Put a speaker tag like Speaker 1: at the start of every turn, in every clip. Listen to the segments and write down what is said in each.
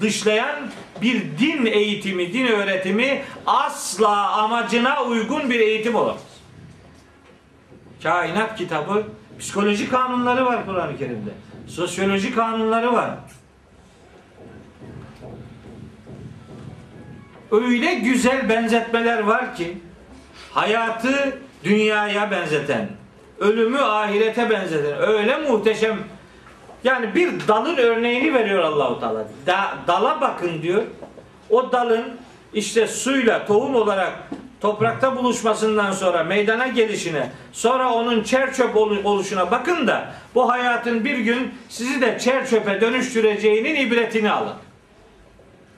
Speaker 1: dışlayan bir din eğitimi, din öğretimi asla amacına uygun bir eğitim olamaz. Kainat kitabı psikoloji kanunları var Kur'an-ı Kerim'de. Sosyoloji kanunları var. Öyle güzel benzetmeler var ki hayatı dünyaya benzeten, ölümü ahirete benzeten öyle muhteşem yani bir dalın örneğini veriyor Allahu Teala. Da, dala bakın diyor. O dalın işte suyla tohum olarak toprakta buluşmasından sonra meydana gelişine, sonra onun çer çöp oluşuna bakın da bu hayatın bir gün sizi de çer çöpe dönüştüreceğinin ibretini alın.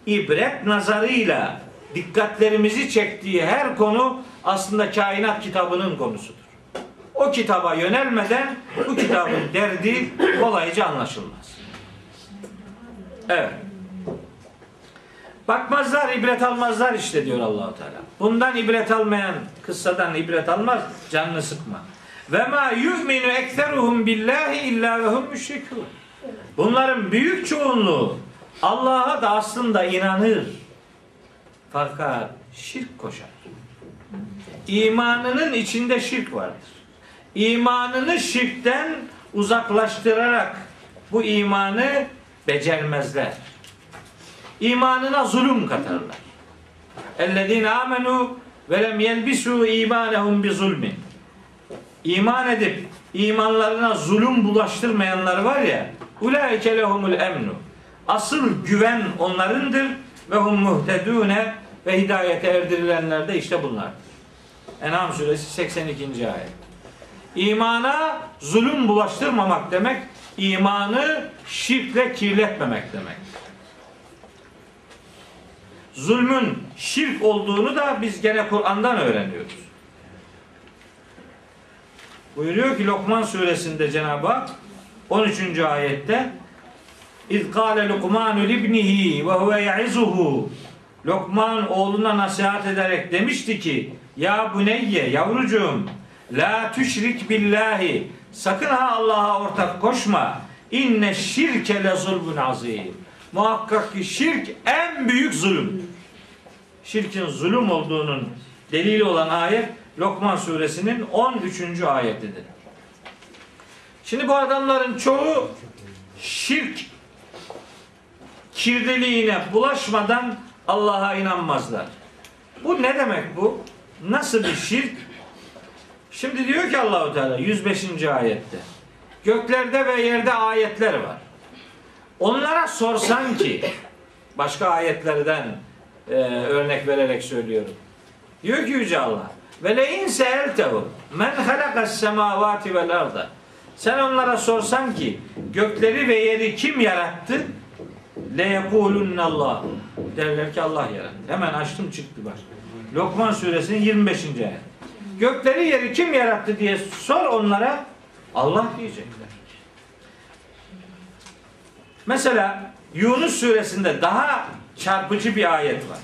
Speaker 1: İbret nazarıyla dikkatlerimizi çektiği her konu aslında kainat kitabının konusudur. O kitaba yönelmeden bu kitabın derdi kolayca anlaşılmaz. Evet. Bakmazlar, ibret almazlar işte diyor Allahu Teala. Bundan ibret almayan, kıssadan ibret almaz, canını sıkma. Ve ma yu'minu ekseruhum billahi illa ve hum. Bunların büyük çoğunluğu Allah'a da aslında inanır. Fakat şirk koşar. İmanının içinde şirk vardır. İmanını şirkten uzaklaştırarak bu imanı becermezler. İmanına zulüm katarlar. Ellezine amenu ve lem yelbisu imanehum bi zulmin. İman edip imanlarına zulüm bulaştırmayanlar var ya ulaike lehumul emnu. Asıl güven onlarındır ve hum muhtedune ve hidayete erdirilenler de işte bunlar. En'am suresi 82. ayet. İmana zulüm bulaştırmamak demek, imanı şirkle kirletmemek demek. Zulmün şirk olduğunu da biz gene Kur'an'dan öğreniyoruz. Buyuruyor ki Lokman suresinde Cenab-ı Hak 13. ayette İz kâle Lukmanu libnihi ve huve ya'izuhu Lokman oğluna nasihat ederek demişti ki Ya buneyye yavrucuğum La tüşrik billahi sakın ha Allah'a ortak koşma inne şirke le zulmün azim muhakkak ki şirk en büyük zulüm şirkin zulüm olduğunun delili olan ayet Lokman suresinin 13. ayetidir. Şimdi bu adamların çoğu şirk kirliliğine bulaşmadan Allah'a inanmazlar. Bu ne demek bu? Nasıl bir şirk? Şimdi diyor ki Allahu Teala 105. ayette. Göklerde ve yerde ayetler var. Onlara sorsan ki başka ayetlerden e, örnek vererek söylüyorum. Diyor ki Yüce Allah ve le in seeltehum men halakas semavati vel arda sen onlara sorsan ki gökleri ve yeri kim yarattı? Le yekulunne Allah. Derler ki Allah yarattı. Hemen açtım çıktı bak. Lokman suresinin 25. ayet. Gökleri yeri kim yarattı diye sor onlara Allah diyecekler. Mesela Yunus suresinde daha çarpıcı bir ayet var.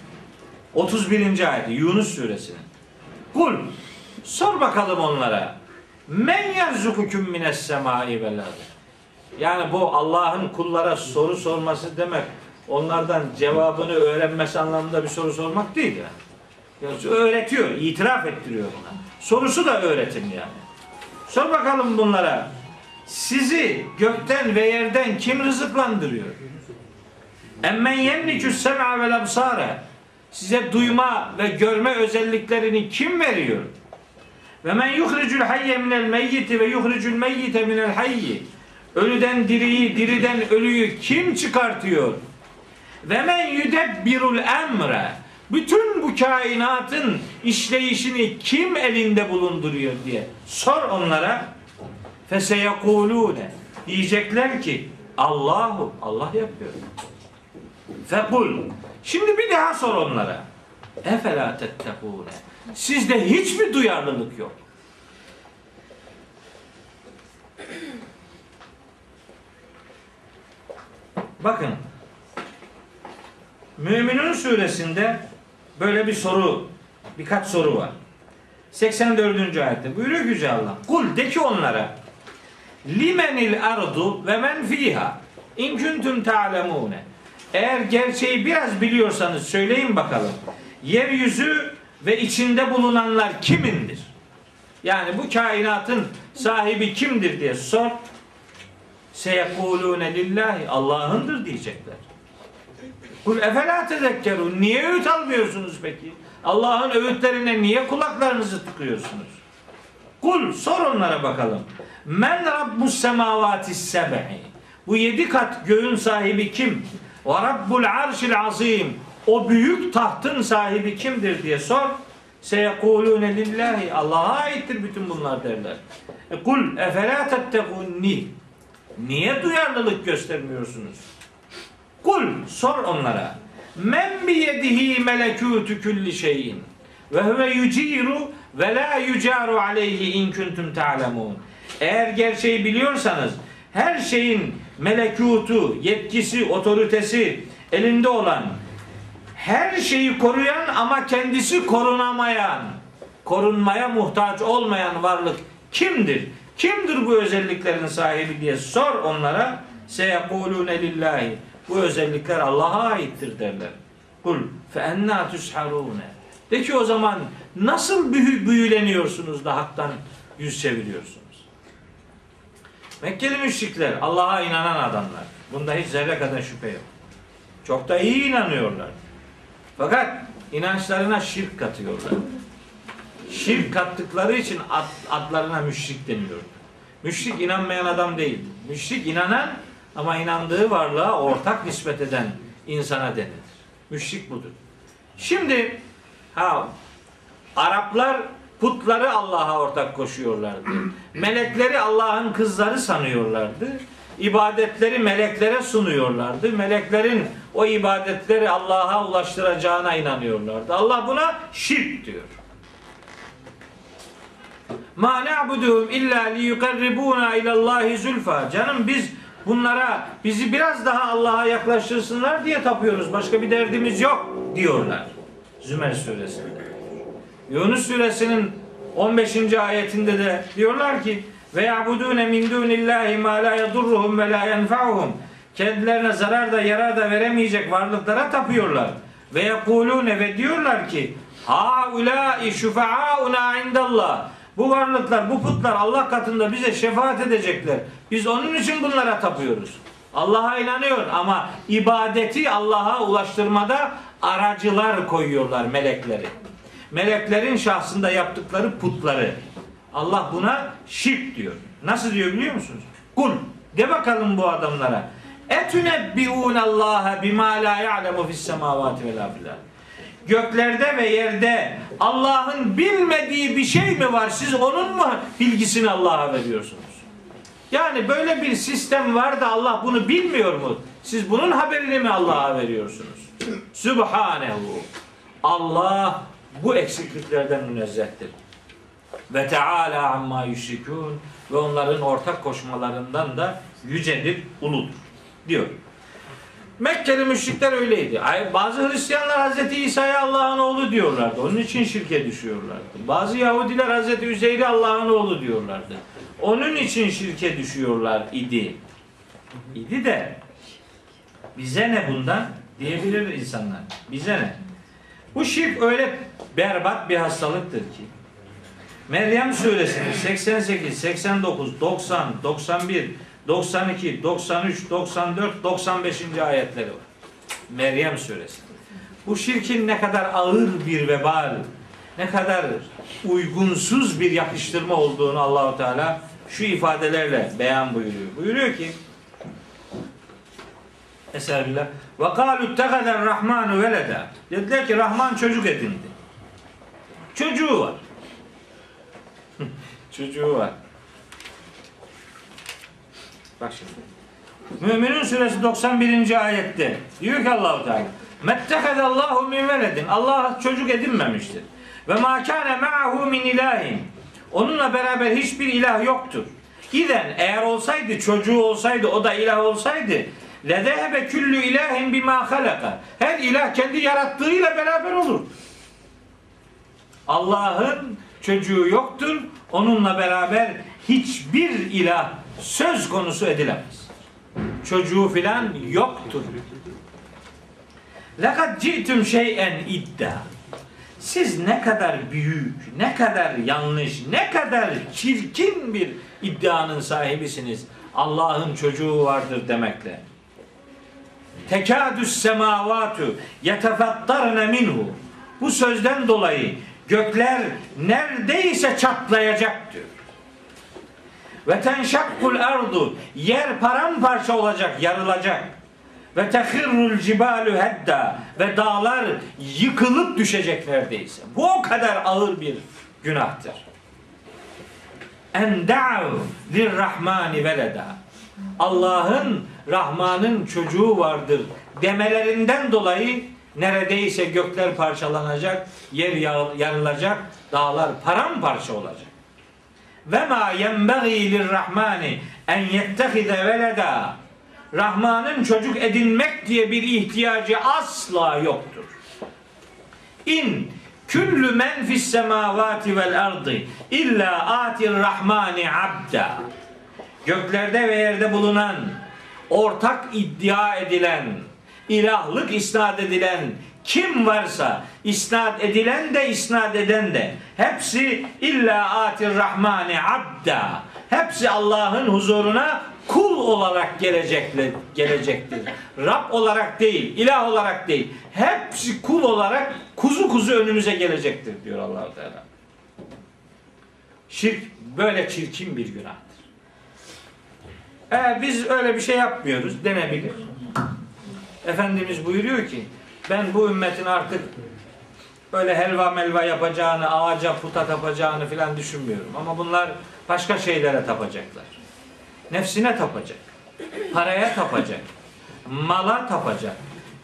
Speaker 1: 31. ayeti Yunus suresinin. Kul sor bakalım onlara. Men yerzukukum mines semai vel Yani bu Allah'ın kullara soru sorması demek onlardan cevabını öğrenmesi anlamında bir soru sormak değil yani. yani öğretiyor, itiraf ettiriyor buna. Sorusu da öğretim yani. Sor bakalım bunlara. Sizi gökten ve yerden kim rızıklandırıyor? Emmen yemlikü sem'a vel absare. Size duyma ve görme özelliklerini kim veriyor? Ve men yuhricul hayye minel meyyiti ve yuhricul meyyite minel hayyi. Ölüden diriyi, diriden ölüyü kim çıkartıyor? Ve men yudebbirul emre. Bütün bu kainatın işleyişini kim elinde bulunduruyor diye sor onlara. Feseyekulune. Diyecekler ki Allahu Allah yapıyor. Fekul. Şimdi bir daha sor onlara. Efela tettekune. Sizde hiçbir duyarlılık yok. Bakın. Müminun suresinde böyle bir soru, birkaç soru var. 84. ayette buyuruyor Yüce Allah. Kul de ki onlara limenil ardu ve men fiha in kuntum ta'lemune Eğer gerçeği biraz biliyorsanız söyleyin bakalım. Yeryüzü ve içinde bulunanlar kimindir? Yani bu kainatın sahibi kimdir diye sor. Seyekulune lillahi Allah'ındır diyecekler. Kul efela tezekkerun. Niye öğüt almıyorsunuz peki? Allah'ın öğütlerine niye kulaklarınızı tıkıyorsunuz? Kul sor onlara bakalım. Men rabbus semavati seb'i. Bu yedi kat göğün sahibi kim? Ve rabbul arşil azim. O büyük tahtın sahibi kimdir diye sor. Seyekulune lillahi. Allah'a aittir bütün bunlar derler. E kul efela tettegunni. Niye duyarlılık göstermiyorsunuz? Kul sor onlara. Men biyedihi melekûtü külli şeyin. Ve huve yuciru ve la yucaru aleyhi in kuntum ta'lemun. Eğer gerçeği biliyorsanız her şeyin melekutu, yetkisi, otoritesi elinde olan her şeyi koruyan ama kendisi korunamayan, korunmaya muhtaç olmayan varlık kimdir? Kimdir bu özelliklerin sahibi diye sor onlara. Seyekulune lillahi. Bu özellikler Allah'a aittir derler. Kul fe enna tusharune. De ki o zaman nasıl büyü, büyüleniyorsunuz da haktan yüz çeviriyorsunuz? Mekkeli müşrikler Allah'a inanan adamlar. Bunda hiç zerre kadar şüphe yok. Çok da iyi inanıyorlar. Fakat inançlarına şirk katıyorlar. Şirk kattıkları için ad, adlarına müşrik deniyor. Müşrik inanmayan adam değil. Müşrik inanan ama inandığı varlığa ortak nispet eden insana denilir. Müşrik budur. Şimdi ha Araplar putları Allah'a ortak koşuyorlardı. Melekleri Allah'ın kızları sanıyorlardı. İbadetleri meleklere sunuyorlardı. Meleklerin o ibadetleri Allah'a ulaştıracağına inanıyorlardı. Allah buna şirk diyor. Ma na'buduhum illa li yukarribuna ilallahi zulfa. Canım biz bunlara bizi biraz daha Allah'a yaklaştırsınlar diye tapıyoruz. Başka bir derdimiz yok diyorlar. Zümer suresinde. Yunus suresinin 15. ayetinde de diyorlar ki ve ya'budune min dunillahi ma la yedurruhum ve la yenfa'uhum. Kendilerine zarar da yarar da veremeyecek varlıklara tapıyorlar. Ve yekulune ve diyorlar ki ha ulai şufa'auna indallah. Bu varlıklar, bu putlar Allah katında bize şefaat edecekler. Biz onun için bunlara tapıyoruz. Allah'a inanıyor ama ibadeti Allah'a ulaştırmada aracılar koyuyorlar melekleri. Meleklerin şahsında yaptıkları putları. Allah buna şirk diyor. Nasıl diyor biliyor musunuz? Kul de bakalım bu adamlara. Etünebbiûne Allah'a bimâ lâ ya'lemu fis semâvâti vel. Göklerde ve yerde Allah'ın bilmediği bir şey mi var? Siz onun mu bilgisini Allah'a veriyorsunuz? Yani böyle bir sistem var da Allah bunu bilmiyor mu? Siz bunun haberini mi Allah'a veriyorsunuz? Sübhanehu. Allah bu eksikliklerden münezzehtir. Ve Teala amma yüşrikûn ve onların ortak koşmalarından da yücedir, uludur diyor. Mekkeli müşrikler öyleydi. Bazı Hristiyanlar Hazreti İsa'ya Allah'ın oğlu diyorlardı. Onun için şirke düşüyorlardı. Bazı Yahudiler Hazreti Üzeyr'i Allah'ın oğlu diyorlardı. Onun için şirke düşüyorlar idi. İdi de bize ne bundan diyebilir insanlar. Bize ne? Bu şirk öyle berbat bir hastalıktır ki Meryem suresinin 88, 89, 90, 91, 92, 93, 94, 95. ayetleri var. Meryem suresi. Bu şirkin ne kadar ağır bir vebal, ne kadar uygunsuz bir yakıştırma olduğunu Allahu Teala şu ifadelerle beyan buyuruyor. Buyuruyor ki Eserbillah. Ve kalu tekeder rahmanu veleda. Dediler ki Rahman çocuk edindi. Çocuğu var. Çocuğu var. Bak şimdi. Müminun suresi 91. ayette diyor ki Allahu Teala Mettekadallahu min veledin. Allah çocuk edinmemiştir. Ve ma kana ma'ahu min ilahin. Onunla beraber hiçbir ilah yoktur. İden eğer olsaydı çocuğu olsaydı o da ilah olsaydı ledehebe küllü ilahin bima halaka. Her ilah kendi yarattığıyla beraber olur. Allah'ın çocuğu yoktur. Onunla beraber hiçbir ilah söz konusu edilemez. Çocuğu filan yoktur. lekad ci'tum şey'en iddia. Siz ne kadar büyük, ne kadar yanlış, ne kadar çirkin bir iddianın sahibisiniz. Allah'ın çocuğu vardır demekle. Tekadüs semavatu yetefettarne minhu. Bu sözden dolayı gökler neredeyse çatlayacak diyor. Ve tenşakkul ardu yer paramparça olacak, yarılacak. Ve tehirrul cibalu hedda ve dağlar yıkılıp düşecek neredeyse. Bu o kadar ağır bir günahtır. En da'u lirrahmani veleda. Allah'ın Rahman'ın çocuğu vardır demelerinden dolayı neredeyse gökler parçalanacak, yer yarılacak, dağlar paramparça olacak. Ve ma yenbagî lirrahmani en yettehize veleda. Rahman'ın çocuk edinmek diye bir ihtiyacı asla yoktur. İn küllü men fis semavati vel ardı illa atir rahmani abda. Göklerde ve yerde bulunan, ortak iddia edilen, ilahlık isnat edilen kim varsa isnat edilen de isnat eden de hepsi illa atir rahmani abda. Hepsi Allah'ın huzuruna kul olarak gelecekler, gelecektir. Rab olarak değil, ilah olarak değil. Hepsi kul olarak kuzu kuzu önümüze gelecektir diyor allah Teala. Şirk böyle çirkin bir günahtır. E, biz öyle bir şey yapmıyoruz denebilir. Efendimiz buyuruyor ki ben bu ümmetin artık öyle helva melva yapacağını, ağaca puta tapacağını filan düşünmüyorum. Ama bunlar başka şeylere tapacaklar. Nefsine tapacak. Paraya tapacak. Mala tapacak.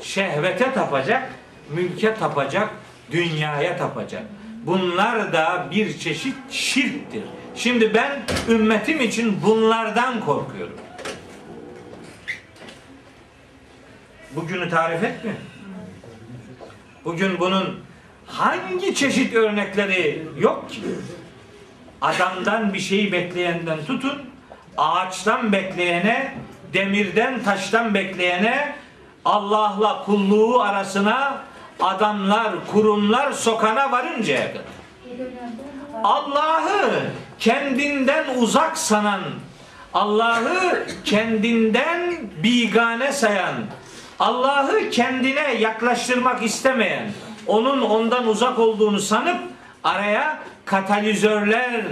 Speaker 1: Şehvete tapacak. Mülke tapacak. Dünyaya tapacak. Bunlar da bir çeşit şirktir. Şimdi ben ümmetim için bunlardan korkuyorum. Bugünü tarif etmiyor. Bugün bunun hangi çeşit örnekleri yok ki? Adamdan bir şeyi bekleyenden tutun, ağaçtan bekleyene, demirden, taştan bekleyene, Allah'la kulluğu arasına adamlar, kurumlar sokana varıncaya kadar. Allah'ı kendinden uzak sanan, Allah'ı kendinden bigane sayan, Allah'ı kendine yaklaştırmak istemeyen, onun ondan uzak olduğunu sanıp araya katalizörler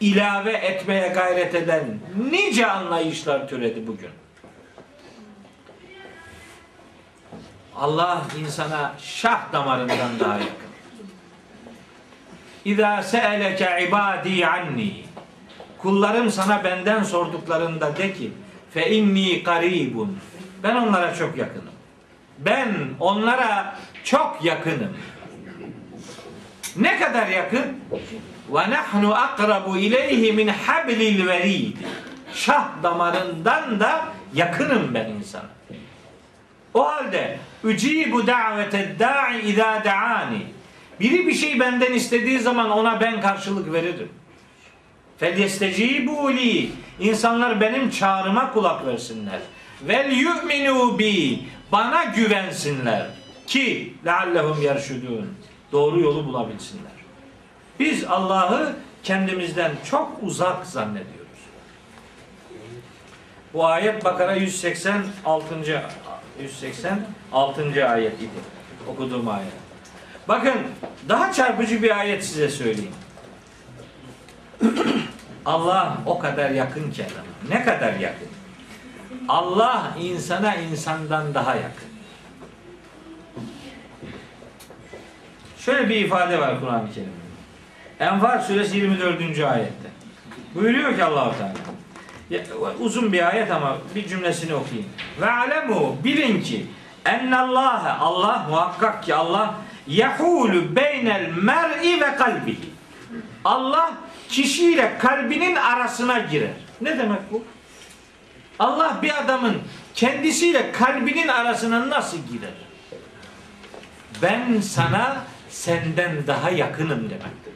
Speaker 1: ilave etmeye gayret eden nice anlayışlar türedi bugün. Allah insana şah damarından daha yakın. İza se'eleke ibadi anni. Kullarım sana benden sorduklarında de ki fe inni karibun. Ben onlara çok yakınım. Ben onlara çok yakınım. Ne kadar yakın? Ve nahnu akrabu ileyhi min hablil verid. Şah damarından da yakınım ben insana. O halde ücibu davete da'i izâ da'ani. Biri bir şey benden istediği zaman ona ben karşılık veririm. Felyestecibu li. İnsanlar benim çağrıma kulak versinler. Vel yu'minu bi. Bana güvensinler. Ki leallehum yerşudun. Doğru yolu bulabilsinler. Biz Allah'ı kendimizden çok uzak zannediyoruz. Bu ayet Bakara 186. 186. ayet idi. Okuduğum ayet. Bakın daha çarpıcı bir ayet size söyleyeyim. Allah o kadar yakın ki adama. Ne kadar yakın? Allah insana insandan daha yakın. Şöyle bir ifade var Kur'an-ı Kerim'de. Enfal suresi 24. ayette. Buyuruyor ki Allahu Teala. Uzun bir ayet ama bir cümlesini okuyayım. Ve alemu bilin ki ennallâhe Allah muhakkak ki Allah yahulu beynel mer'i ve kalbihi. Allah kişiyle kalbinin arasına girer. Ne demek bu? Allah bir adamın kendisiyle kalbinin arasına nasıl girer? Ben sana senden daha yakınım demektir.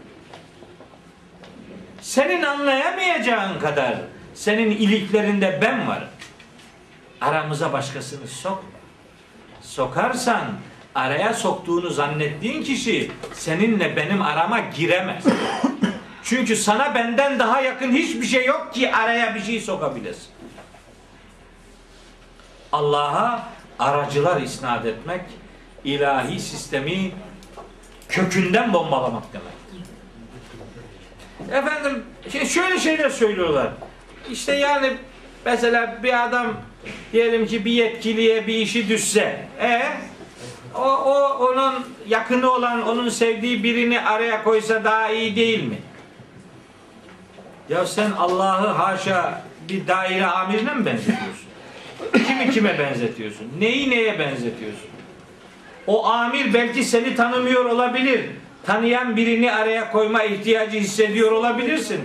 Speaker 1: Senin anlayamayacağın kadar senin iliklerinde ben varım. Aramıza başkasını sokma. sokarsan araya soktuğunu zannettiğin kişi seninle benim arama giremez. Çünkü sana benden daha yakın hiçbir şey yok ki araya bir şey sokabilesin. Allah'a aracılar isnat etmek, ilahi sistemi kökünden bombalamak demektir. Efendim şöyle şeyler söylüyorlar. İşte yani mesela bir adam diyelim ki bir yetkiliye bir işi düşse e o, o onun yakını olan onun sevdiği birini araya koysa daha iyi değil mi? Ya sen Allah'ı haşa bir daire amirine mi benzetiyorsun? Kimi kime benzetiyorsun? Neyi neye benzetiyorsun? O amir belki seni tanımıyor olabilir. Tanıyan birini araya koyma ihtiyacı hissediyor olabilirsin.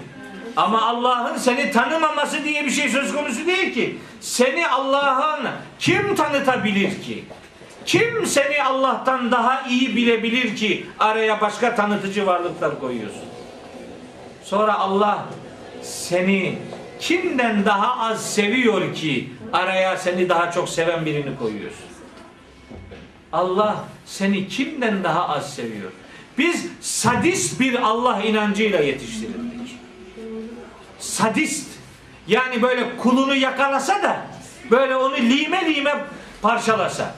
Speaker 1: Ama Allah'ın seni tanımaması diye bir şey söz konusu değil ki. Seni Allah'ın kim tanıtabilir ki? Kim seni Allah'tan daha iyi bilebilir ki araya başka tanıtıcı varlıklar koyuyorsun? Sonra Allah seni kimden daha az seviyor ki araya seni daha çok seven birini koyuyorsun? Allah seni kimden daha az seviyor? Biz sadist bir Allah inancıyla yetiştirildik. Sadist. Yani böyle kulunu yakalasa da böyle onu lime lime parçalasa.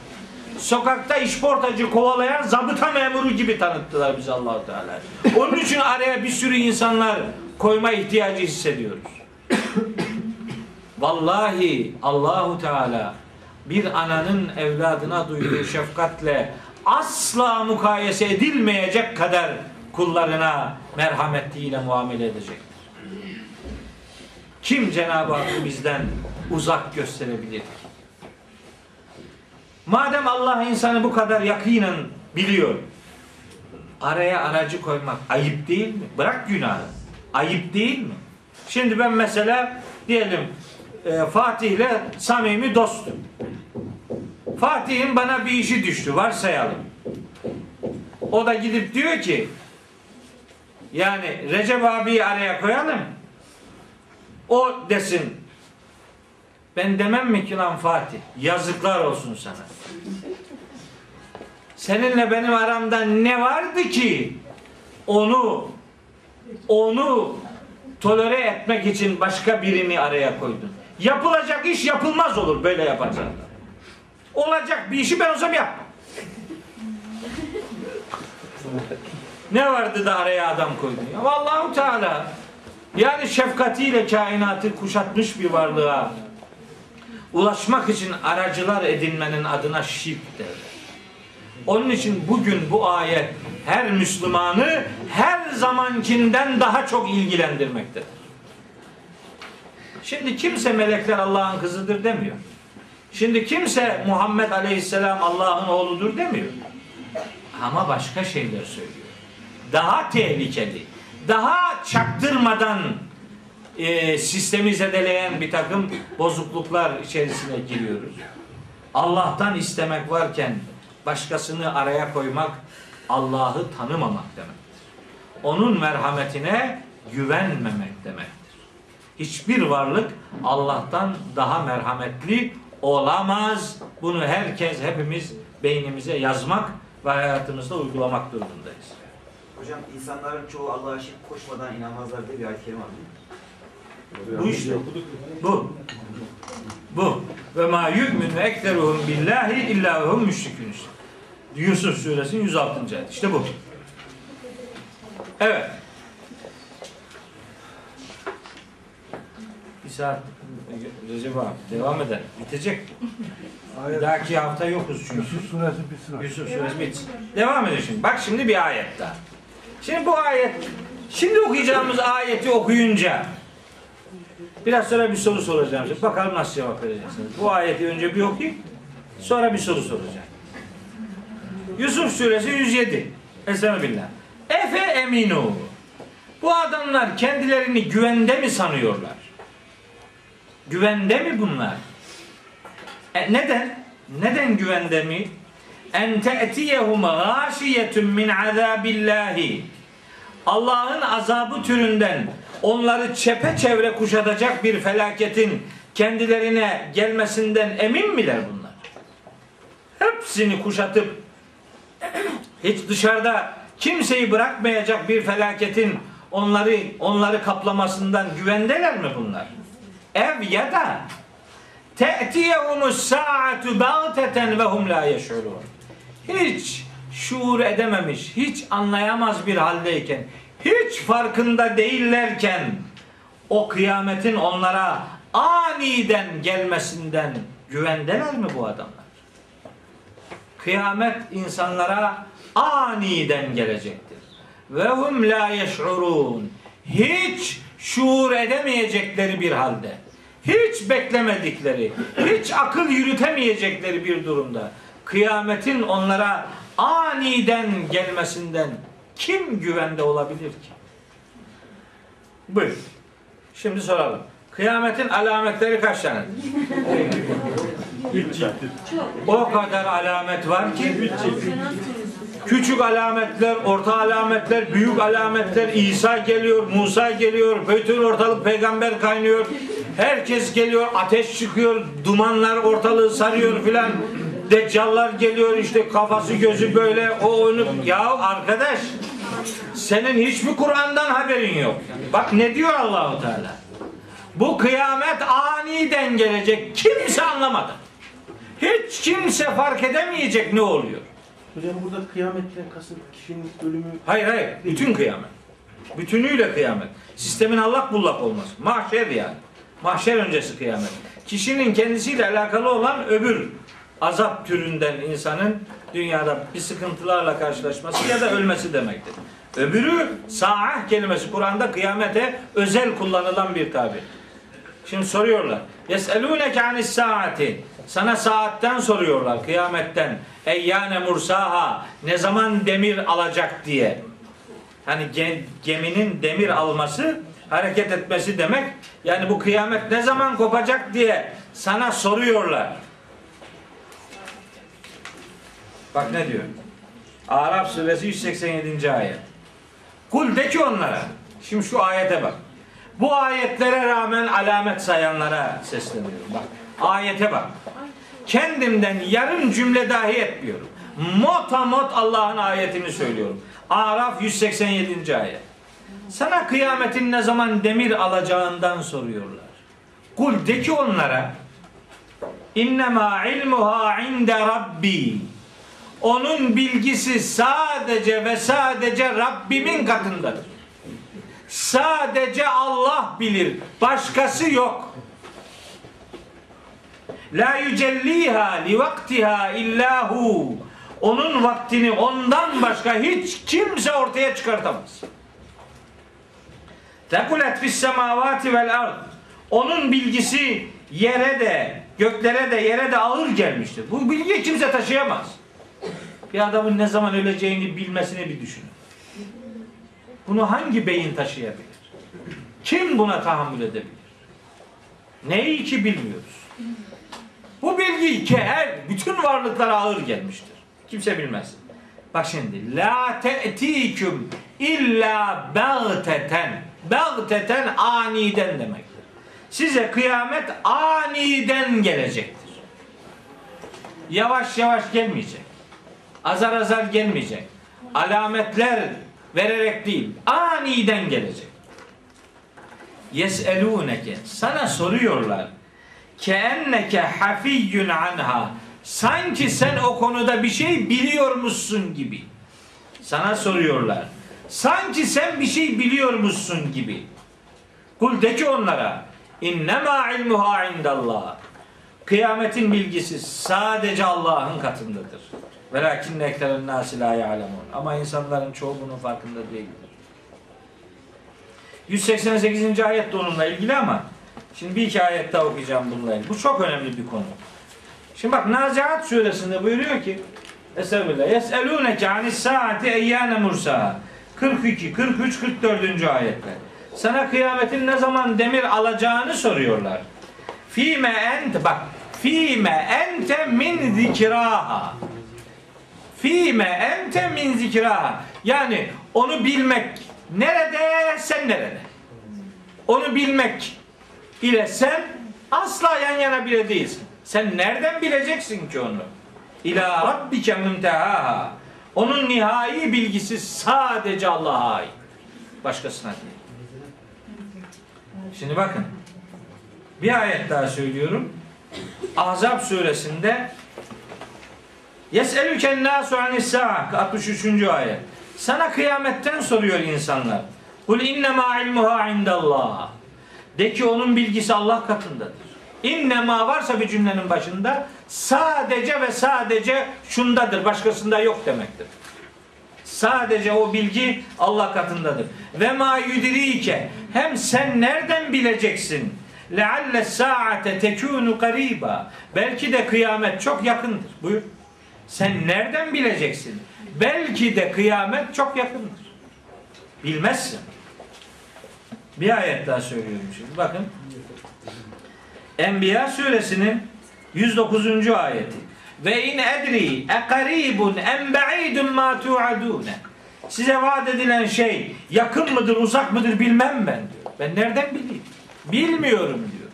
Speaker 1: Sokakta işportacı kovalayan zabıta memuru gibi tanıttılar bizi Allahu Teala. Onun için araya bir sürü insanlar koyma ihtiyacı hissediyoruz. Vallahi Allahu Teala bir ananın evladına duyduğu şefkatle asla mukayese edilmeyecek kadar kullarına merhametliyle muamele edecektir. Kim Cenab-ı Hakk'ı bizden uzak gösterebilir? Madem Allah insanı bu kadar yakinen biliyor, araya aracı koymak ayıp değil mi? Bırak günahı. Ayıp değil mi? Şimdi ben mesela diyelim e, Fatih ile samimi dostum. Fatih'in bana bir işi düştü varsayalım. O da gidip diyor ki yani Recep abiyi araya koyalım. O desin ben demem mi ki lan Fatih yazıklar olsun sana. Seninle benim aramda ne vardı ki onu onu tolere etmek için başka birini araya koydun. Yapılacak iş yapılmaz olur böyle yaparsan. Olacak bir işi ben olsam yapmam. Ne vardı da araya adam koydun? Ya Allahu Teala yani şefkatiyle kainatı kuşatmış bir varlığa ulaşmak için aracılar edinmenin adına şirk. Onun için bugün bu ayet her Müslümanı her zamankinden daha çok ilgilendirmektedir. Şimdi kimse melekler Allah'ın kızıdır demiyor. Şimdi kimse Muhammed Aleyhisselam Allah'ın oğludur demiyor. Ama başka şeyler söylüyor. Daha tehlikeli, daha çaktırmadan e, sistemi zedeleyen bir takım bozukluklar içerisine giriyoruz. Allah'tan istemek varken başkasını araya koymak Allah'ı tanımamak demektir. Onun merhametine güvenmemek demektir. Hiçbir varlık Allah'tan daha merhametli olamaz. Bunu herkes hepimiz beynimize yazmak ve hayatımızda uygulamak durumundayız.
Speaker 2: Hocam insanların çoğu Allah'a şirk koşmadan inanmazlar diye bir ayet-i kerime var?
Speaker 1: Bu işte. Bu. Bu. Ve ma yu'minu ekseruhum billahi illa hum müşrikün. Yusuf suresinin 106. ayet. İşte bu. Evet. Saat abi devam eder. Bitecek. Bir dahaki hafta yokuz çünkü.
Speaker 3: Yusuf suresi bitsin.
Speaker 1: Yusuf suresi bitsin. Devam ediyor şimdi. Bak şimdi bir ayet daha. Şimdi bu ayet, şimdi okuyacağımız ayeti okuyunca biraz sonra bir soru soracağım size. Bakalım nasıl cevap vereceksiniz. Bu ayeti önce bir okuyayım. Sonra bir soru soracağım. Yusuf suresi 107. Estağfirullah. Efe eminu. Bu adamlar kendilerini güvende mi sanıyorlar? Güvende mi bunlar? E, neden? Neden güvende mi? En te'tiyehum gâşiyetun min azâbillâhi. Allah'ın azabı türünden onları çepeçevre kuşatacak bir felaketin kendilerine gelmesinden emin miler bunlar? hepsini kuşatıp hiç dışarıda kimseyi bırakmayacak bir felaketin onları onları kaplamasından güvendeler mi bunlar? Ev ya da te'tiyehumus sa'atu bagteten ve hum la yeş'urun. Hiç şuur edememiş, hiç anlayamaz bir haldeyken, hiç farkında değillerken o kıyametin onlara aniden gelmesinden güvendeler mi bu adamlar? Kıyamet insanlara aniden gelecektir. Ve hum la yeş'urun. Hiç şuur edemeyecekleri bir halde, hiç beklemedikleri, hiç akıl yürütemeyecekleri bir durumda kıyametin onlara aniden gelmesinden kim güvende olabilir ki? Buyur. Şimdi soralım. Kıyametin alametleri kaç tane? O kadar alamet var ki küçük alametler, orta alametler, büyük alametler, İsa geliyor, Musa geliyor, bütün ortalık peygamber kaynıyor. Herkes geliyor, ateş çıkıyor, dumanlar ortalığı sarıyor filan. Deccallar geliyor işte kafası gözü böyle o onu ya arkadaş senin hiç mi Kur'an'dan haberin yok? Bak ne diyor Allahu Teala? Bu kıyamet aniden gelecek. Kimse anlamadı. Hiç kimse fark edemeyecek ne oluyor.
Speaker 3: Hocam burada kıyametten kasıt kişinin ölümü
Speaker 1: Hayır hayır. Bütün kıyamet. Bütünüyle kıyamet. Sistemin allak bullak olması. Mahşer yani. Mahşer öncesi kıyamet. Kişinin kendisiyle alakalı olan öbür azap türünden insanın dünyada bir sıkıntılarla karşılaşması ya da ölmesi demektir. Öbürü saah kelimesi Kur'an'da kıyamete özel kullanılan bir tabir. Şimdi soruyorlar. Yeselûneke anis saati. Sana saatten soruyorlar kıyametten. Eyyâne mursaha. Ne zaman demir alacak diye. Hani ge- geminin demir alması hareket etmesi demek. Yani bu kıyamet ne zaman kopacak diye sana soruyorlar. Bak ne diyor? Araf suresi 187. ayet. Kul de ki onlara. Şimdi şu ayete bak. Bu ayetlere rağmen alamet sayanlara sesleniyorum. Bak. Ayete bak. Kendimden yarım cümle dahi etmiyorum. Motamot Allah'ın ayetini söylüyorum. Araf 187. ayet. Sana kıyametin ne zaman demir alacağından soruyorlar. Kul de ki onlara İnnemâ ilmuha inde rabbi onun bilgisi sadece ve sadece Rabbimin katındadır. Sadece Allah bilir. Başkası yok. La yücelliha li vaktiha illahu. Onun vaktini ondan başka hiç kimse ortaya çıkartamaz. Tekulet fis semavati vel ard. Onun bilgisi yere de, göklere de, yere de ağır gelmiştir. Bu bilgiyi kimse taşıyamaz. Bir adamın ne zaman öleceğini bilmesini bir düşünün. Bunu hangi beyin taşıyabilir? Kim buna tahammül edebilir? Neyi ki bilmiyoruz. Bilgi ki her bütün varlıklara ağır gelmiştir. Kimse bilmez. Bak şimdi la te'tiküm illa bagteten. Bagteten aniden demektir. Size kıyamet aniden gelecektir. Yavaş yavaş gelmeyecek. Azar azar gelmeyecek. Alametler vererek değil, aniden gelecek. Yeselûneke sana soruyorlar. Keenneke hafiyyun anha. Sanki sen o konuda bir şey biliyormuşsun gibi. Sana soruyorlar. Sanki sen bir şey biliyormuşsun gibi. Kul de ki onlara innema ilmuha indallah. Kıyametin bilgisi sadece Allah'ın katındadır. Velakinne ekteren nasi la ya'lemun. Ama insanların çoğu bunun farkında değildir. 188. ayet de onunla ilgili ama şimdi bir iki ayet daha okuyacağım bununla ilgili. Bu çok önemli bir konu. Şimdi bak Naziat suresinde buyuruyor ki Estağfirullah. Yes'elûneke anis saati eyyâne mursaha. 42, 43, 44. ayetler. Sana kıyametin ne zaman demir alacağını soruyorlar. Fime ente bak fime ente min zikraha. Fime ente min zikraha. Yani onu bilmek nerede sen nerede? Onu bilmek ile sen asla yan yana bile değilsin. Sen nereden bileceksin ki onu? ila rabbike muntehaha. Onun nihai bilgisi sadece Allah'a ait. Başkasına değil. Şimdi bakın. Bir ayet daha söylüyorum. Ahzab suresinde Yes'elüken nasu anis sa'a 63. ayet. Sana kıyametten soruyor insanlar. Kul innema ilmuha indallah. De ki onun bilgisi Allah katındadır. İnnema varsa bir cümlenin başında sadece ve sadece şundadır. Başkasında yok demektir. Sadece o bilgi Allah katındadır. Ve ma yudrike hem sen nereden bileceksin? Lealle saate tekunu gariba. Belki de kıyamet çok yakındır. Buyur. Sen nereden bileceksin? Belki de kıyamet çok yakındır. Bilmezsin. Bir ayet daha söylüyorum şimdi. Bakın. Enbiya suresinin 109. ayeti. Ve in edri ekaribun en ba'idun ma tu'adune. Size vaat edilen şey yakın mıdır, uzak mıdır bilmem ben diyor. Ben nereden bileyim? Bilmiyorum diyor.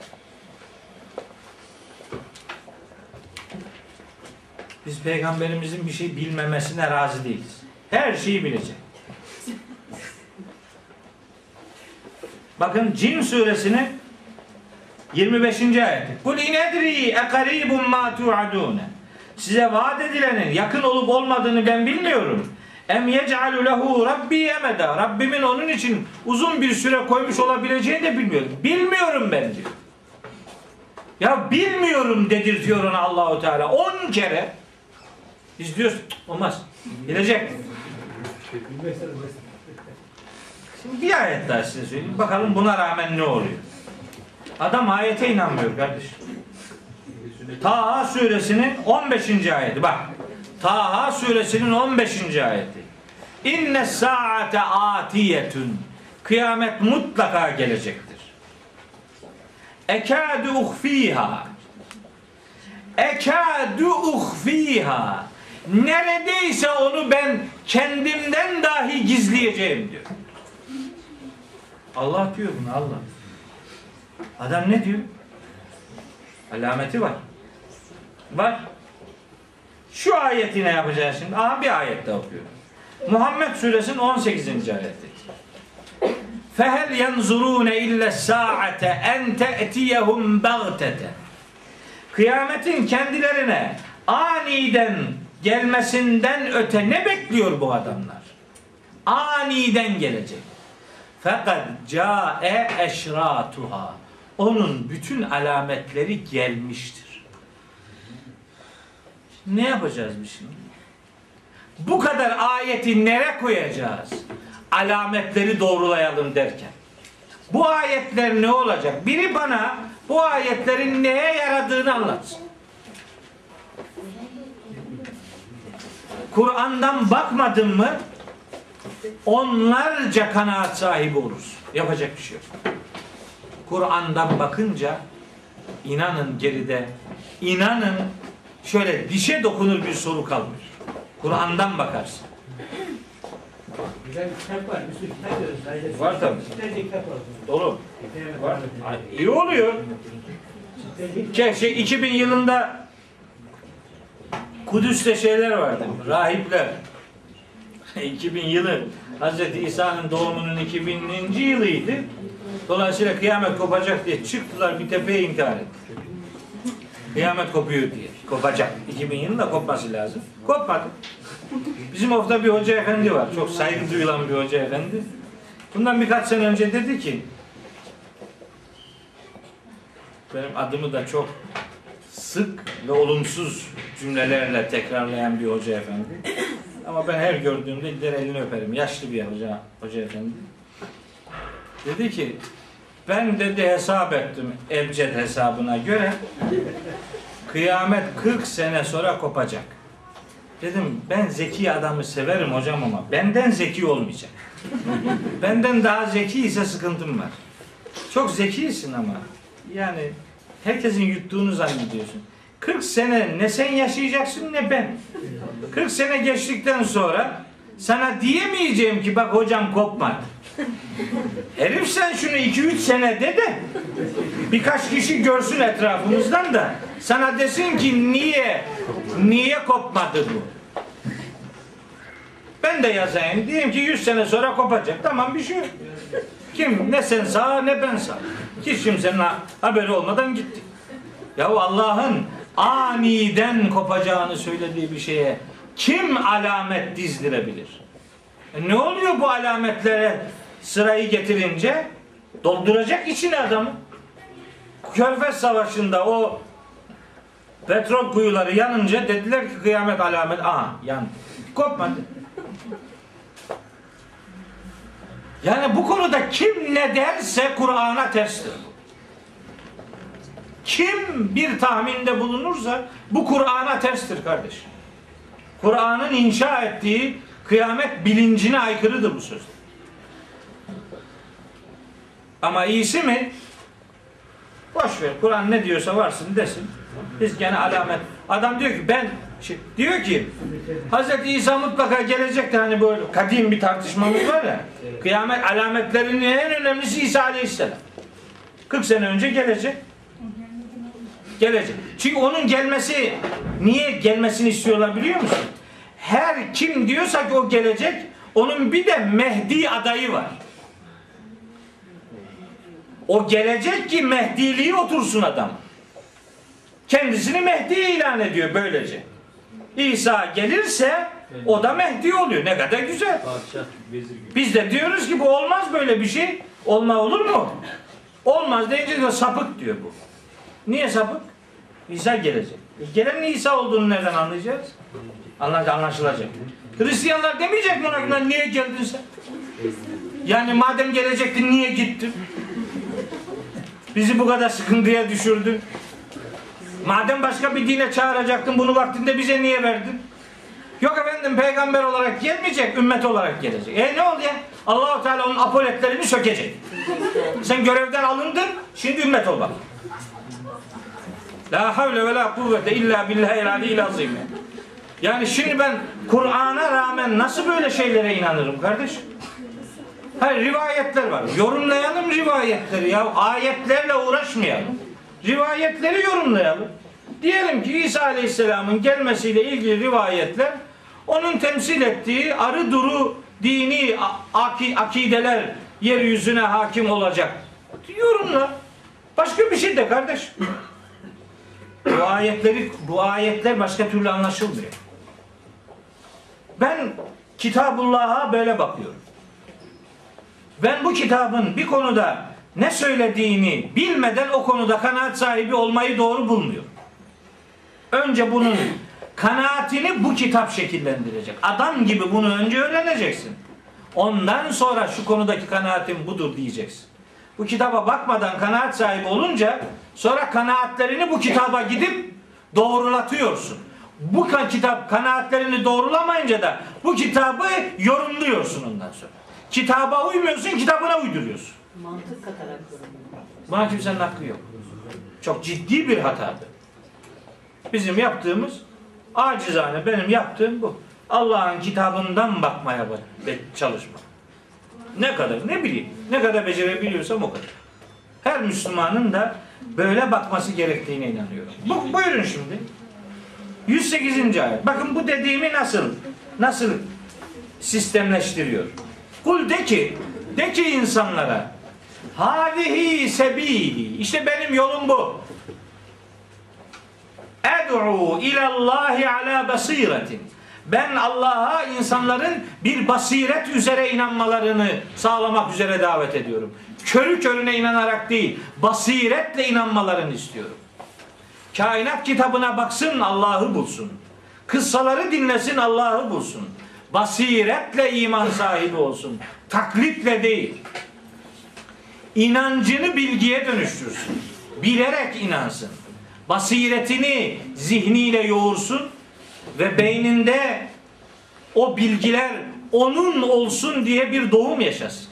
Speaker 1: Biz peygamberimizin bir şey bilmemesine razı değiliz. Her şeyi bilecek. Bakın Cin suresinin 25. ayeti. Kul in edri ekaribun ma tu'adune. Size vaat edilenin yakın olup olmadığını ben bilmiyorum. Em yec'alu lehu rabbi emeda. Rabbimin onun için uzun bir süre koymuş olabileceğini de bilmiyorum. Bilmiyorum ben diyor. Ya bilmiyorum dedirtiyor ona Allahu Teala 10 kere. Biz diyoruz "Cık, olmaz. Bilecek. Şimdi bir ayet daha size söyleyeyim. Bakalım buna rağmen ne oluyor? Adam ayete inanmıyor kardeşim. Taha suresinin 15. ayeti. Bak. Taha suresinin 15. ayeti. İnne saate atiyetun. Kıyamet mutlaka gelecektir. Ekadu uhfiha. Ekadu uhfiha. Neredeyse onu ben kendimden dahi gizleyeceğim diyor. Allah diyor bunu Allah. Adam ne diyor? Alameti var. Var. Şu ayeti ne yapacağız şimdi? Aha bir ayet daha okuyorum. Muhammed suresinin 18. ayeti. Fehel yanzurune illa saate en te'tiyehum bagtete. Kıyametin kendilerine aniden gelmesinden öte ne bekliyor bu adamlar? Aniden gelecek. Fakat ca'e eşratuha. Onun bütün alametleri gelmiştir. Ne yapacağız biz şimdi? Bu kadar ayeti nere koyacağız? Alametleri doğrulayalım derken. Bu ayetler ne olacak? Biri bana bu ayetlerin neye yaradığını anlatsın. Kur'an'dan bakmadın mı onlarca kanaat sahibi olursun. Yapacak bir şey yok. Kur'an'dan bakınca inanın geride inanın şöyle dişe dokunur bir soru kalmıyor. Kur'an'dan bakarsın.
Speaker 3: Güzel bir kitap var. Bir sürü kitap yazıyoruz.
Speaker 1: Var tabii.
Speaker 3: Yüzlerce kitap var.
Speaker 1: Dolu. Var. İyi oluyor. Şey, 2000 yılında Kudüs'te şeyler vardı. Rahipler. 2000 yılı Hz. İsa'nın doğumunun 2000. yılıydı. Dolayısıyla kıyamet kopacak diye çıktılar bir tepeye intihar etti. Kıyamet kopuyor diye. Kopacak. 2000 yılında kopması lazım. Kopmadı. Bizim ofta bir hoca efendi var. Çok saygı duyulan bir hoca efendi. Bundan birkaç sene önce dedi ki benim adımı da çok sık ve olumsuz cümlelerle tekrarlayan bir hoca efendi. Ama ben her gördüğümde gider elini öperim. Yaşlı bir hoca, hoca efendi. Dedi ki ben dedi hesap ettim Ebced hesabına göre kıyamet 40 sene sonra kopacak. Dedim ben zeki adamı severim hocam ama benden zeki olmayacak. benden daha zeki ise sıkıntım var. Çok zekisin ama yani herkesin yuttuğunu zannediyorsun. 40 sene ne sen yaşayacaksın ne ben. 40 sene geçtikten sonra sana diyemeyeceğim ki bak hocam kopmadı. Herif sen şunu 2-3 sene de de birkaç kişi görsün etrafımızdan da sana desin ki niye niye kopmadı bu? Ben de yazayım. Diyeyim ki 100 sene sonra kopacak. Tamam bir şey yok. Kim ne sen sağ ne ben sağ. Hiç kimsenin ha- haberi olmadan gitti. Ya Allah'ın aniden kopacağını söylediği bir şeye kim alamet dizdirebilir? E ne oluyor bu alametlere sırayı getirince? Dolduracak içine adamı. Körfez Savaşı'nda o petrol kuyuları yanınca dediler ki kıyamet alamet. Aha yandı. Kopmadı. Yani bu konuda kim ne derse Kur'an'a terstir. Kim bir tahminde bulunursa bu Kur'an'a terstir kardeş. Kur'an'ın inşa ettiği kıyamet bilincine aykırıdır bu söz. Ama iyisi mi? Boş ver. Kur'an ne diyorsa varsın desin. Biz gene alamet. Adam diyor ki ben şey, diyor ki Hz. İsa mutlaka gelecek de hani böyle kadim bir tartışmamız var ya. Kıyamet alametlerinin en önemlisi İsa Aleyhisselam. 40 sene önce gelecek. Gelecek. Çünkü onun gelmesi niye gelmesini istiyorlar biliyor musun? Her kim diyorsa ki o gelecek onun bir de Mehdi adayı var. O gelecek ki Mehdiliği otursun adam. Kendisini Mehdi ilan ediyor böylece. İsa gelirse o da Mehdi oluyor. Ne kadar güzel. Biz de diyoruz ki bu olmaz böyle bir şey. Olma olur mu? Olmaz deyince de sapık diyor bu. Niye sapık? İsa gelecek. E gelen İsa olduğunu nereden anlayacağız? Anla- Anlaşılacak. Hristiyanlar demeyecek mi ona "Lan niye geldin sen? Yani madem gelecektin niye gittin? Bizi bu kadar sıkıntıya düşürdün. Madem başka bir dine çağıracaktın bunu vaktinde bize niye verdin? Yok efendim peygamber olarak gelmeyecek, ümmet olarak gelecek. E ne oldu ya? Allahu Teala onun apoletlerini sökecek. Sen görevden alındın, şimdi ümmet ol bak. La havle ve la kuvvete illa billahil aliyyil azim. Yani şimdi ben Kur'an'a rağmen nasıl böyle şeylere inanırım kardeş? Hayır rivayetler var. Yorumlayalım rivayetleri ya. Ayetlerle uğraşmayalım. Rivayetleri yorumlayalım. Diyelim ki İsa Aleyhisselam'ın gelmesiyle ilgili rivayetler onun temsil ettiği arı duru dini akideler yeryüzüne hakim olacak. Yorumla. Başka bir şey de kardeş. Bu ayetleri bu ayetler başka türlü anlaşılmıyor. Ben Kitabullah'a böyle bakıyorum. Ben bu kitabın bir konuda ne söylediğini bilmeden o konuda kanaat sahibi olmayı doğru bulmuyorum. Önce bunun kanaatini bu kitap şekillendirecek. Adam gibi bunu önce öğreneceksin. Ondan sonra şu konudaki kanaatim budur diyeceksin. Bu kitaba bakmadan kanaat sahibi olunca sonra kanaatlerini bu kitaba gidip doğrulatıyorsun. Bu kitap kanaatlerini doğrulamayınca da bu kitabı yorumluyorsun ondan sonra. Kitaba uymuyorsun, kitabına uyduruyorsun.
Speaker 4: Mantık katarak.
Speaker 1: Buna kimsenin hakkı yok. Çok ciddi bir hatadır. Bizim yaptığımız acizane benim yaptığım bu. Allah'ın kitabından bakmaya bak- ve çalışma. Ne kadar ne bileyim. Ne kadar becerebiliyorsam o kadar. Her Müslümanın da böyle bakması gerektiğine inanıyorum. Bu, buyurun şimdi. 108. ayet. Bakın bu dediğimi nasıl nasıl sistemleştiriyor. Kul de ki de ki insanlara Hadihi sebili. İşte benim yolum bu. Ed'u ilallahi ala basiretin. Ben Allah'a insanların bir basiret üzere inanmalarını sağlamak üzere davet ediyorum. Körü körüne inanarak değil, basiretle inanmalarını istiyorum. Kainat kitabına baksın Allah'ı bulsun. Kıssaları dinlesin Allah'ı bulsun. Basiretle iman sahibi olsun. Taklitle değil inancını bilgiye dönüştürsün. Bilerek inansın. Basiretini zihniyle yoğursun ve beyninde o bilgiler onun olsun diye bir doğum yaşasın.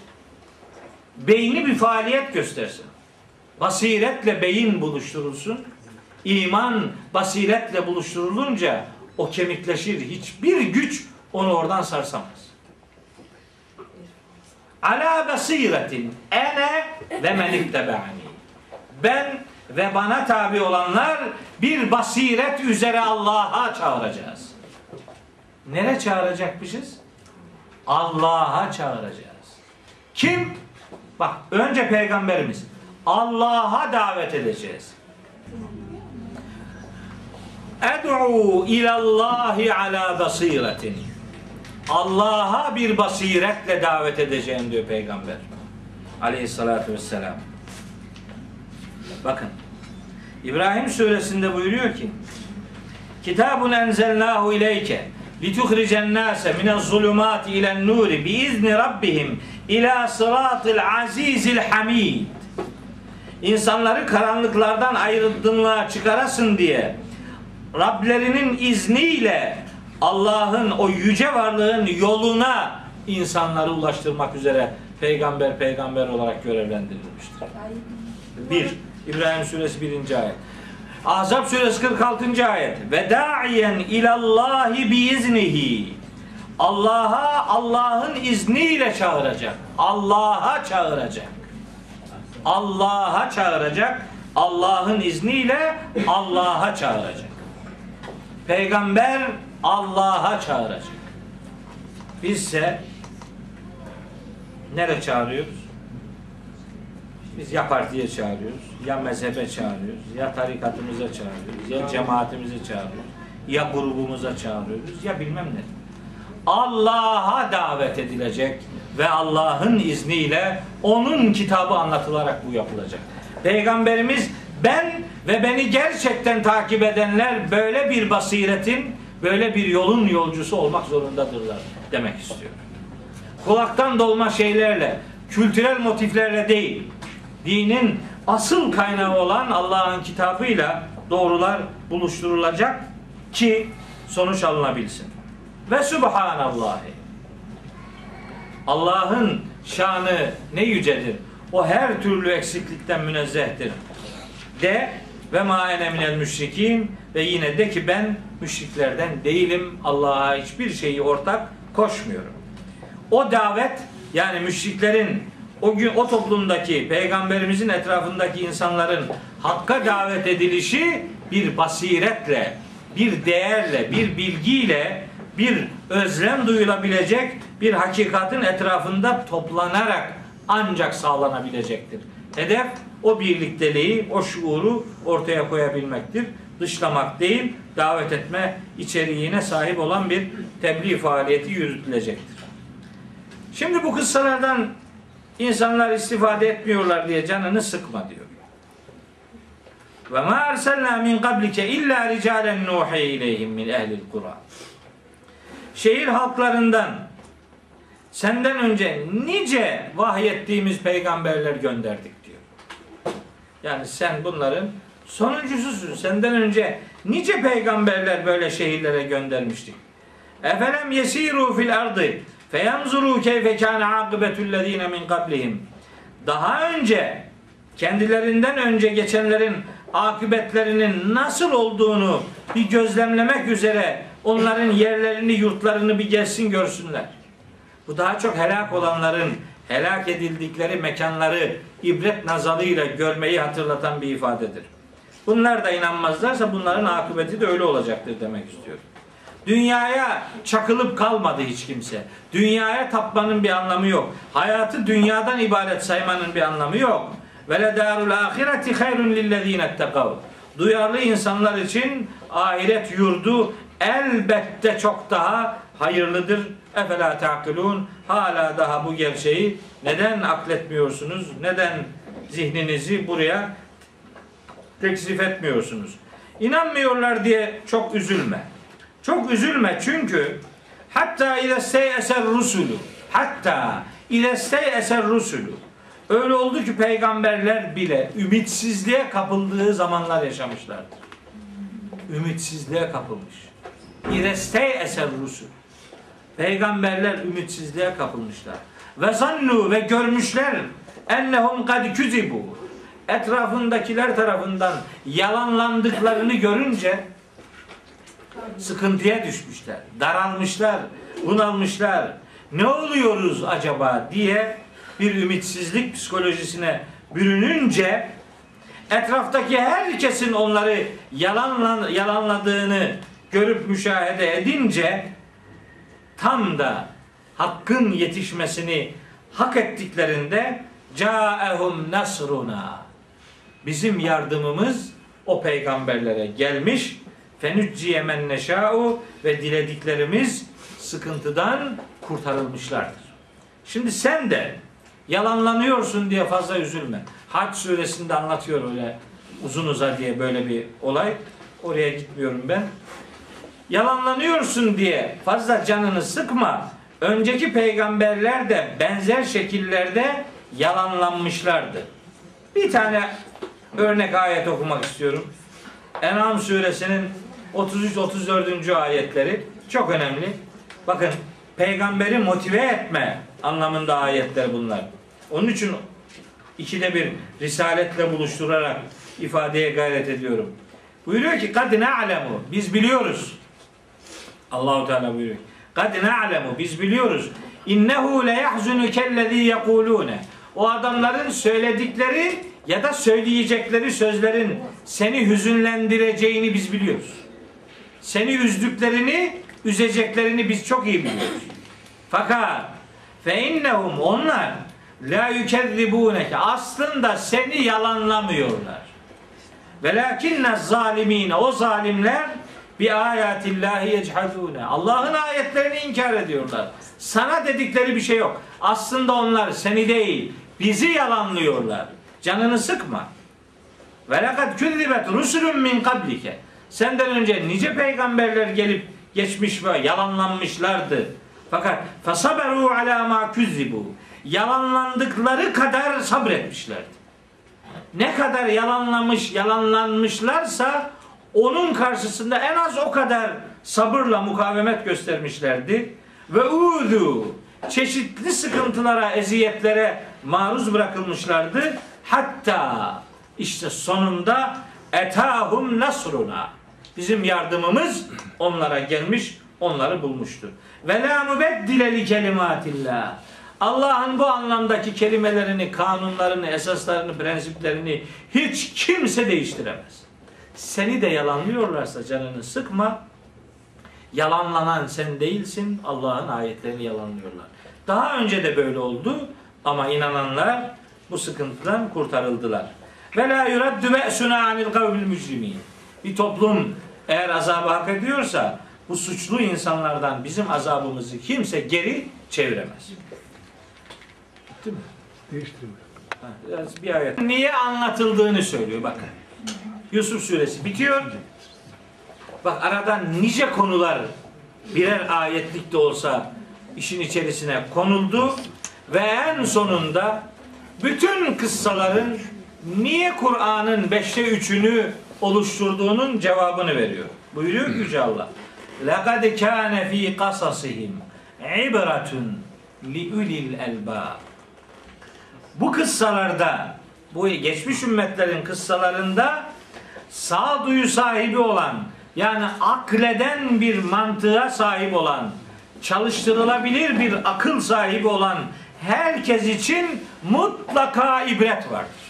Speaker 1: Beyni bir faaliyet göstersin. Basiretle beyin buluşturulsun. İman basiretle buluşturulunca o kemikleşir. Hiçbir güç onu oradan sarsamaz. ala basiretin ene ve men ittebe'ani. Ben ve bana tabi olanlar bir basiret üzere Allah'a çağıracağız. Nere çağıracakmışız? Allah'a çağıracağız. Kim? Bak önce peygamberimiz. Allah'a davet edeceğiz. Ed'u ilallahi ala basiretin. Allah'a bir basiretle davet edeceğim diyor peygamber. Aleyhissalatü vesselam. Bakın. İbrahim suresinde buyuruyor ki Kitabun enzelnahu ileyke lituhricen nase minez zulumati ilen nuri biizni rabbihim ila sıratil azizil hamid. İnsanları karanlıklardan ayrıldığına çıkarasın diye Rablerinin izniyle Allah'ın o yüce varlığın yoluna insanları ulaştırmak üzere peygamber peygamber olarak görevlendirilmiştir. Bir, İbrahim suresi 1. ayet. Ahzab suresi 46. ayet. Ve da'iyen ilallahi biiznihi. Allah'a Allah'ın izniyle çağıracak. Allah'a çağıracak. Allah'a çağıracak. Allah'ın izniyle Allah'a çağıracak. Peygamber Allah'a çağıracak. Bizse nereye çağırıyoruz? Biz ya partiye çağırıyoruz, ya mezhebe çağırıyoruz, ya tarikatımıza çağırıyoruz, ya cemaatimize çağırıyoruz, ya grubumuza çağırıyoruz, ya bilmem ne. Allah'a davet edilecek ve Allah'ın izniyle onun kitabı anlatılarak bu yapılacak. Peygamberimiz ben ve beni gerçekten takip edenler böyle bir basiretin, böyle bir yolun yolcusu olmak zorundadırlar demek istiyor. Kulaktan dolma şeylerle, kültürel motiflerle değil, dinin asıl kaynağı olan Allah'ın kitabıyla doğrular buluşturulacak ki sonuç alınabilsin. Ve subhanallahi. Allah'ın şanı ne yücedir. O her türlü eksiklikten münezzehtir. De ve ma ene minel müşrikin ve yine de ki ben müşriklerden değilim. Allah'a hiçbir şeyi ortak koşmuyorum. O davet yani müşriklerin o gün o toplumdaki peygamberimizin etrafındaki insanların hakka davet edilişi bir basiretle, bir değerle, bir bilgiyle, bir özlem duyulabilecek bir hakikatin etrafında toplanarak ancak sağlanabilecektir. Hedef o birlikteliği, o şuuru ortaya koyabilmektir. Dışlamak değil, davet etme içeriğine sahip olan bir tebliğ faaliyeti yürütülecektir. Şimdi bu kıssalardan insanlar istifade etmiyorlar diye canını sıkma diyor. Ve ma erselna min qablike illa ricalen nuhi ileyhim min ehlil kura. Şehir halklarından senden önce nice vahyettiğimiz peygamberler gönderdik diyor. Yani sen bunların sonuncususun. Senden önce nice peygamberler böyle şehirlere göndermiştik. Efelem yesiru fil ardı feyanzuru keyfe kana akibetullezine min qablihim. Daha önce kendilerinden önce geçenlerin akıbetlerinin nasıl olduğunu bir gözlemlemek üzere onların yerlerini, yurtlarını bir gelsin görsünler. Bu daha çok helak olanların helak edildikleri mekanları ibret nazarıyla görmeyi hatırlatan bir ifadedir. Bunlar da inanmazlarsa bunların akıbeti de öyle olacaktır demek istiyorum. Dünyaya çakılıp kalmadı hiç kimse. Dünyaya tapmanın bir anlamı yok. Hayatı dünyadan ibaret saymanın bir anlamı yok. Ve le darul ahireti hayrun lillezine ettekav. Duyarlı insanlar için ahiret yurdu elbette çok daha hayırlıdır. Efela ta'kilun. Hala daha bu gerçeği neden akletmiyorsunuz? Neden zihninizi buraya teksif etmiyorsunuz? İnanmıyorlar diye çok üzülme. Çok üzülme çünkü hatta ile eser rusulü hatta ile eser rusulü öyle oldu ki peygamberler bile ümitsizliğe kapıldığı zamanlar yaşamışlardır. Ümitsizliğe kapılmış. İreste eser rusul. Peygamberler ümitsizliğe kapılmışlar. Ve zannu ve görmüşler ennehum kad küzibu. Etrafındakiler tarafından yalanlandıklarını görünce sıkıntıya düşmüşler, daralmışlar, bunalmışlar. Ne oluyoruz acaba diye bir ümitsizlik psikolojisine bürününce etraftaki herkesin onları yalanlan, yalanladığını görüp müşahede edince tam da hakkın yetişmesini hak ettiklerinde caehum nasruna bizim yardımımız o peygamberlere gelmiş fenücciye men neşâ'u ve dilediklerimiz sıkıntıdan kurtarılmışlardır. Şimdi sen de yalanlanıyorsun diye fazla üzülme. Hac suresinde anlatıyor öyle uzun uza diye böyle bir olay. Oraya gitmiyorum ben. Yalanlanıyorsun diye fazla canını sıkma. Önceki peygamberler de benzer şekillerde yalanlanmışlardı. Bir tane örnek ayet okumak istiyorum. En'am suresinin 33-34. ayetleri çok önemli. Bakın peygamberi motive etme anlamında ayetler bunlar. Onun için ikide bir risaletle buluşturarak ifadeye gayret ediyorum. Buyuruyor ki kad na'lemu biz biliyoruz. Allahu Teala buyuruyor. Kad na'lemu biz biliyoruz. İnnehu le yahzunukellezî yekulûne. O adamların söyledikleri ya da söyleyecekleri sözlerin seni hüzünlendireceğini biz biliyoruz. Seni üzdüklerini, üzeceklerini biz çok iyi biliyoruz. Fakat fe innehum onlar la yükezzibûneke aslında seni yalanlamıyorlar. Velakinne zalimine o zalimler bi ayatillahi yechadune. Allah'ın ayetlerini inkar ediyorlar. Sana dedikleri bir şey yok. Aslında onlar seni değil, bizi yalanlıyorlar. Canını sıkma. Ve lekad küzzibet rusulun min kablike. Senden önce nice peygamberler gelip geçmiş ve yalanlanmışlardı. Fakat fasaberu ala ma küzzibu. Yalanlandıkları kadar sabretmişlerdi. Ne kadar yalanlamış, yalanlanmışlarsa onun karşısında en az o kadar sabırla mukavemet göstermişlerdi. Ve udu çeşitli sıkıntılara, eziyetlere maruz bırakılmışlardı. Hatta işte sonunda etahum nasruna. Bizim yardımımız onlara gelmiş, onları bulmuştur. Ve la mubeddile li kelimatillah. Allah'ın bu anlamdaki kelimelerini, kanunlarını, esaslarını, prensiplerini hiç kimse değiştiremez. Seni de yalanlıyorlarsa canını sıkma. Yalanlanan sen değilsin. Allah'ın ayetlerini yalanlıyorlar. Daha önce de böyle oldu ama inananlar bu sıkıntıdan kurtarıldılar. Ve la yuraddu be'suna anil kavmil mücrimin. Bir toplum eğer azabı hak ediyorsa bu suçlu insanlardan bizim azabımızı kimse geri çeviremez. Bitti mi?
Speaker 3: Değiştirme.
Speaker 1: Ha, biraz bir ayet. Niye anlatıldığını söylüyor bakın. Yusuf suresi bitiyor. Bak aradan nice konular birer ayetlik de olsa işin içerisine konuldu ve en sonunda bütün kıssaların niye Kur'an'ın beşte üçünü oluşturduğunun cevabını veriyor. Buyuruyor ki Yüce Allah. لَقَدْ كَانَ ف۪ي قَصَصِهِمْ عِبْرَةٌ لِعُلِي الْاَلْبَابِ bu kıssalarda, bu geçmiş ümmetlerin kıssalarında sağduyu sahibi olan, yani akleden bir mantığa sahip olan, çalıştırılabilir bir akıl sahibi olan herkes için mutlaka ibret vardır.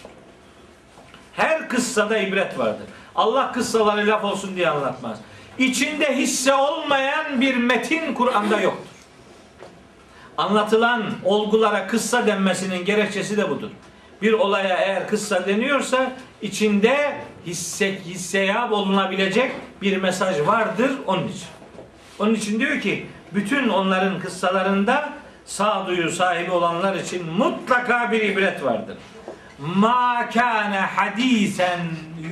Speaker 1: Her kıssada ibret vardır. Allah kıssaları laf olsun diye anlatmaz. İçinde hisse olmayan bir metin Kur'an'da yoktur anlatılan olgulara kıssa denmesinin gerekçesi de budur. Bir olaya eğer kıssa deniyorsa içinde hisse, hisseyab olunabilecek bir mesaj vardır onun için. Onun için diyor ki bütün onların kıssalarında sağduyu sahibi olanlar için mutlaka bir ibret vardır. Ma kana hadisen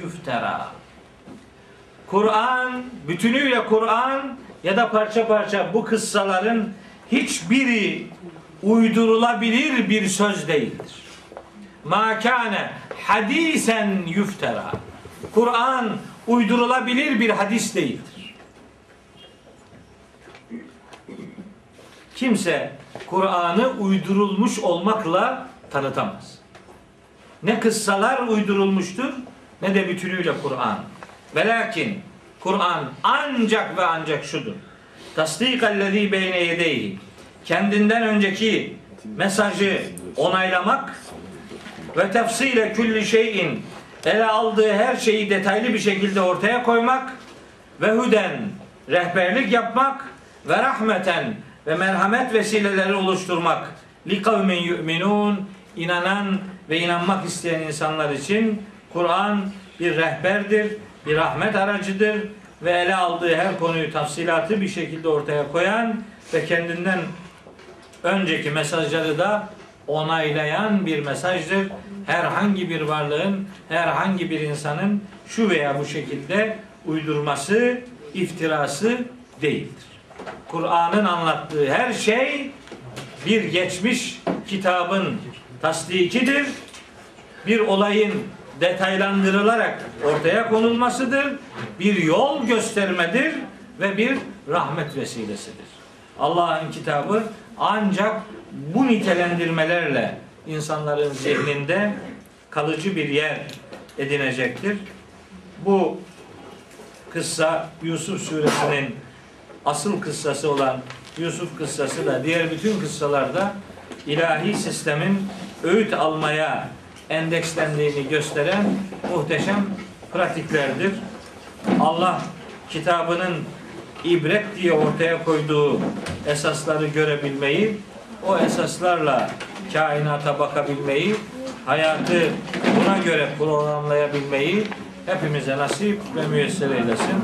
Speaker 1: yuftera. Kur'an, bütünüyle Kur'an ya da parça parça bu kıssaların hiçbiri uydurulabilir bir söz değildir. Ma kâne hadisen yuftera. Kur'an uydurulabilir bir hadis değildir. Kimse Kur'an'ı uydurulmuş olmakla tanıtamaz. Ne kıssalar uydurulmuştur ne de bütünüyle Kur'an. Ve lakin Kur'an ancak ve ancak şudur. Tasdikallezî beyne yedeyhi. Kendinden önceki mesajı onaylamak ve tefsile külli şeyin ele aldığı her şeyi detaylı bir şekilde ortaya koymak ve hüden rehberlik yapmak ve rahmeten ve merhamet vesileleri oluşturmak. Li kavmin yu'minun inanan ve inanmak isteyen insanlar için Kur'an bir rehberdir, bir rahmet aracıdır ve ele aldığı her konuyu tafsilatı bir şekilde ortaya koyan ve kendinden önceki mesajları da onaylayan bir mesajdır. Herhangi bir varlığın, herhangi bir insanın şu veya bu şekilde uydurması, iftirası değildir. Kur'an'ın anlattığı her şey bir geçmiş kitabın tasdikidir. Bir olayın detaylandırılarak ortaya konulmasıdır. Bir yol göstermedir ve bir rahmet vesilesidir. Allah'ın kitabı ancak bu nitelendirmelerle insanların zihninde kalıcı bir yer edinecektir. Bu kıssa Yusuf suresinin asıl kıssası olan Yusuf kıssası da diğer bütün kıssalarda ilahi sistemin öğüt almaya endekslendiğini gösteren muhteşem pratiklerdir. Allah kitabının ibret diye ortaya koyduğu esasları görebilmeyi, o esaslarla kainata bakabilmeyi, hayatı buna göre programlayabilmeyi hepimize nasip ve müyesser eylesin.